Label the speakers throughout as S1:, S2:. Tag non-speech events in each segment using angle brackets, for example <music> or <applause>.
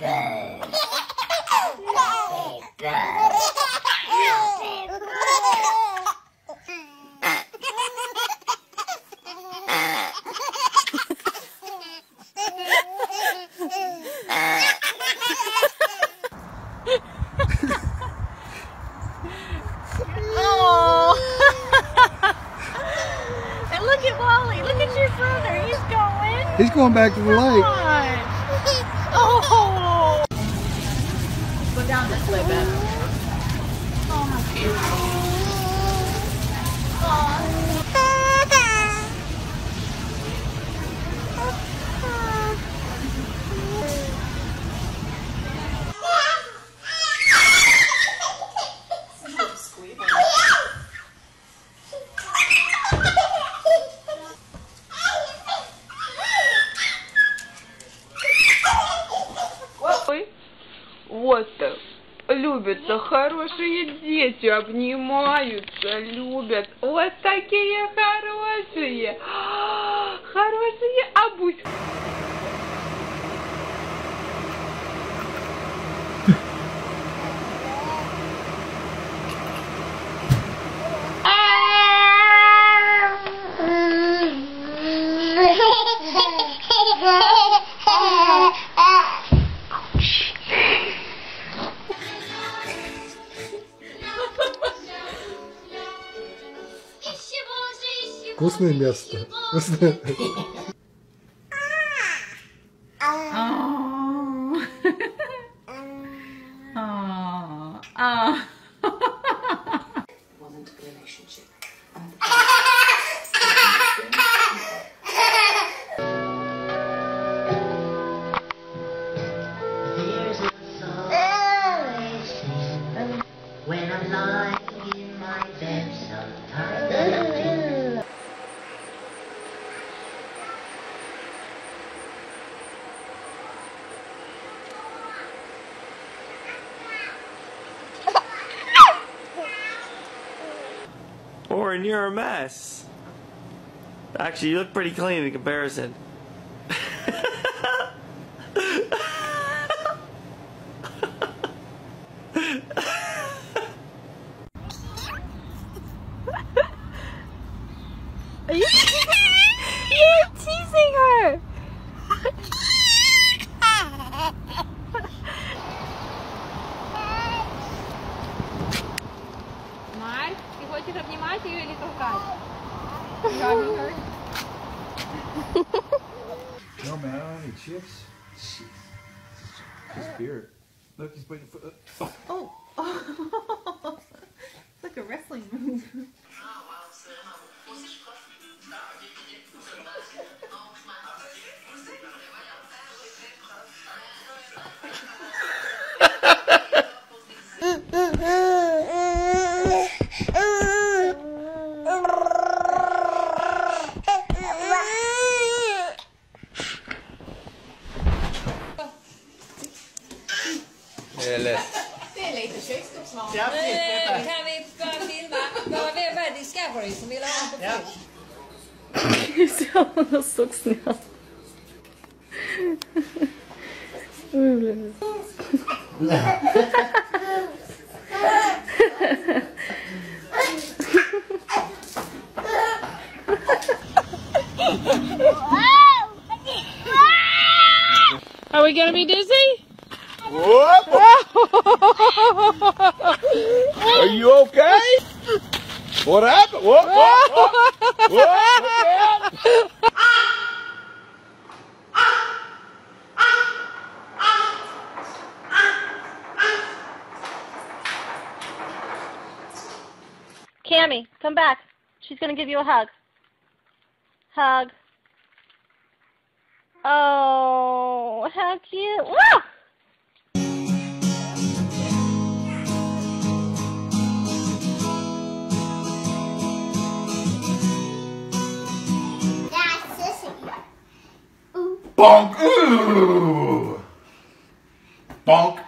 S1: Oh. and look at Wally. Look at your brother. He's going.
S2: He's going back to the lake.
S1: Go
S3: Любятся хорошие дети, обнимаются, любят. Вот такие хорошие. <gasps> А, Хорошие абусь.
S2: Вкусное место.
S4: Wasn't a relationship.
S5: Orin, you're a mess. Actually, you look pretty clean in comparison.
S1: Марк, ты хочешь обнимать ее или толкать? Hugging her?
S2: No man, I don't have any chips. Just beer. Look, he's putting foot.
S1: Oh. <laughs> it's like a wrestling move.
S5: Eller?
S6: Eh, Kan vi bara filma? Bara vi är Discovery som vill ha den på film.
S1: Så hon såg snäll. Jag blev så- Are we gonna be dizzy?
S7: Are you okay? What happened? What? What? What? what?
S1: Cammy, come back. She's gonna give you a hug. Hug. Oh, how cute. Woo!
S7: Bonk. Ooh. Bonk.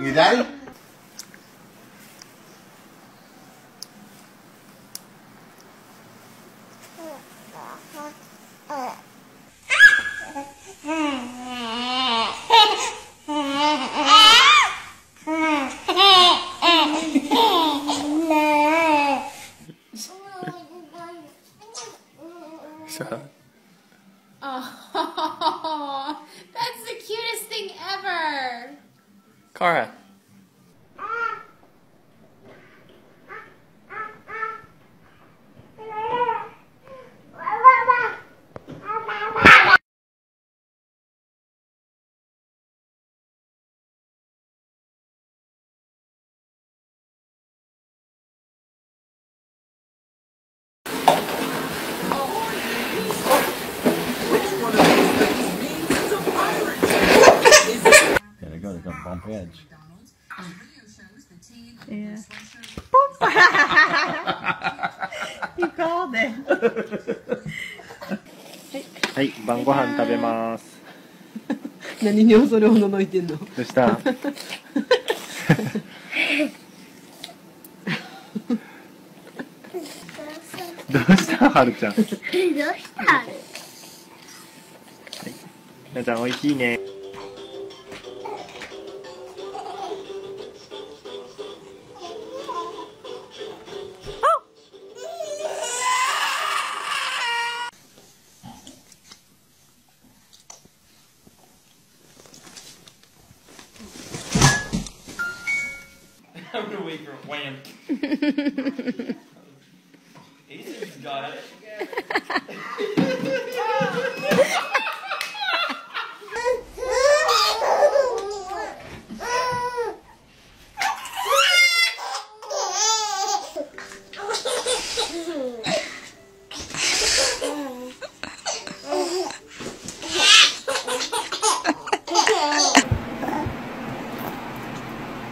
S7: You daddy?
S8: Heads.
S9: You called it.
S10: はい、晩ご飯食べます。
S9: 何に恐れおののいてんの？
S10: どうした？どうした？はるちゃん。なちゃん、おいしいね。Wait for wham. Ethan's got it.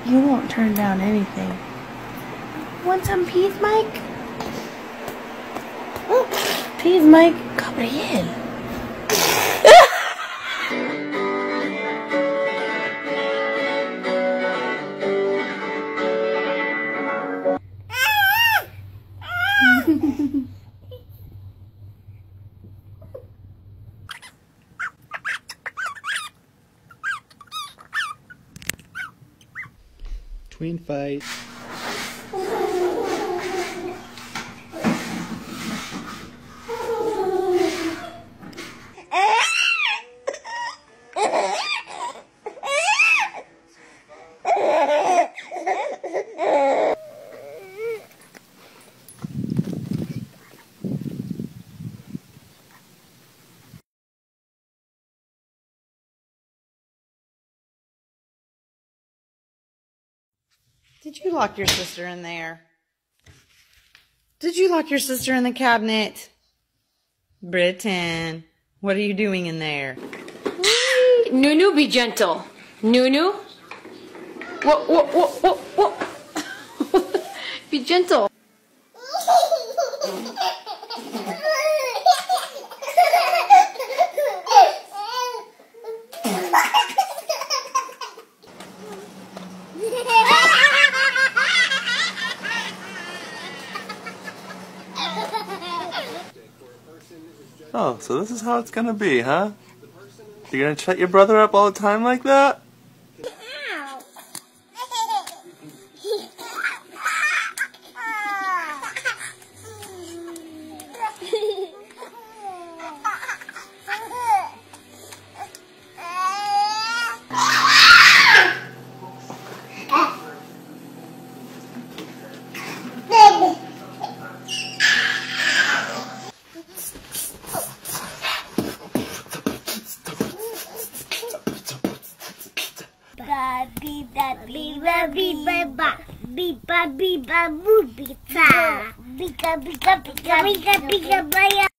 S11: You won't turn down anything. Want some peas, Mike? Oh, peas, Mike. Gabriel.
S8: Tween fight.
S12: Did you lock your sister in there? Did you lock your sister in the cabinet? Britain, what are you doing in there?
S11: Nunu, be gentle. Nunu. Whoa, whoa, whoa, whoa, whoa. <laughs> be gentle.
S10: Oh, so this is how it's gonna be, huh? You're gonna shut your brother up all the time like that?
S13: Bi ba bi ba ba bi ba bi ba boo bi